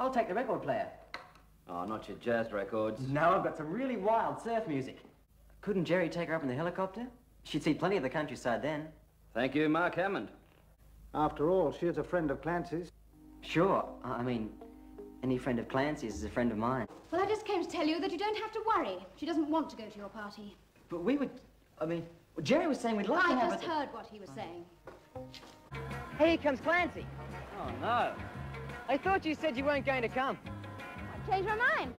I'll take the record player. Oh, not your jazz records. No, I've got some really wild surf music. Couldn't Jerry take her up in the helicopter? She'd see plenty of the countryside then. Thank you, Mark Hammond. After all, she is a friend of Clancy's. Sure. I I mean, any friend of Clancy's is a friend of mine. Well, I just came to tell you that you don't have to worry. She doesn't want to go to your party. But we would, I mean, Jerry was saying we'd love to have... I have just heard what he was saying. Hey, here comes Clancy. Oh, no. I thought you said you weren't going to come. I changed my mind.